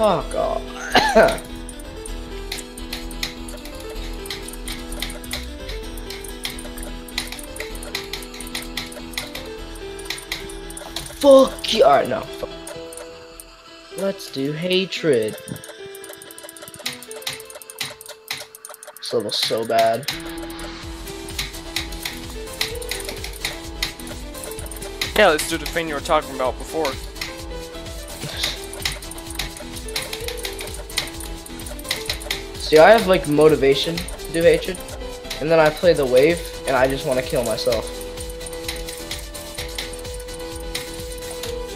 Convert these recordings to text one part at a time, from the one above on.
Fuck off. Fuck you. Alright, no. Let's do hatred. This level's so bad. Yeah, let's do the thing you were talking about before. See, I have like motivation to do hatred, and then I play the wave, and I just want to kill myself.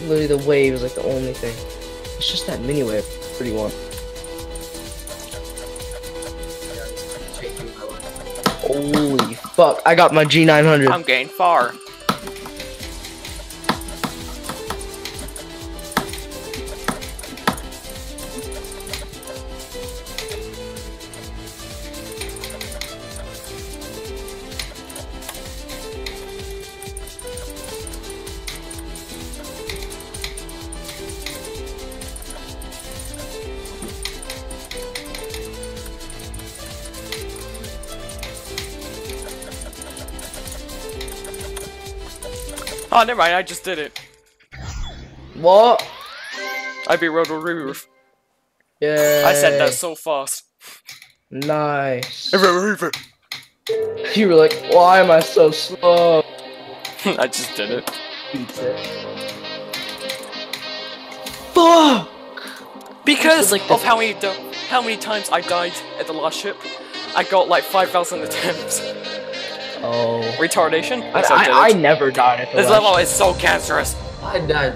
Literally, the wave is like the only thing. It's just that mini wave. Pretty one. Holy fuck! I got my G900. I'm getting far. Oh, never mind, I just did it. What? I beat Roto Roof. Yeah. I said that so fast. Nice. You were like, why am I so slow? I just did it. Fuck! Because like of how many how many times I died at the last ship, I got like 5,000 attempts. Oh. Retardation? I, I, I, I never died at the This level is so cancerous. I died.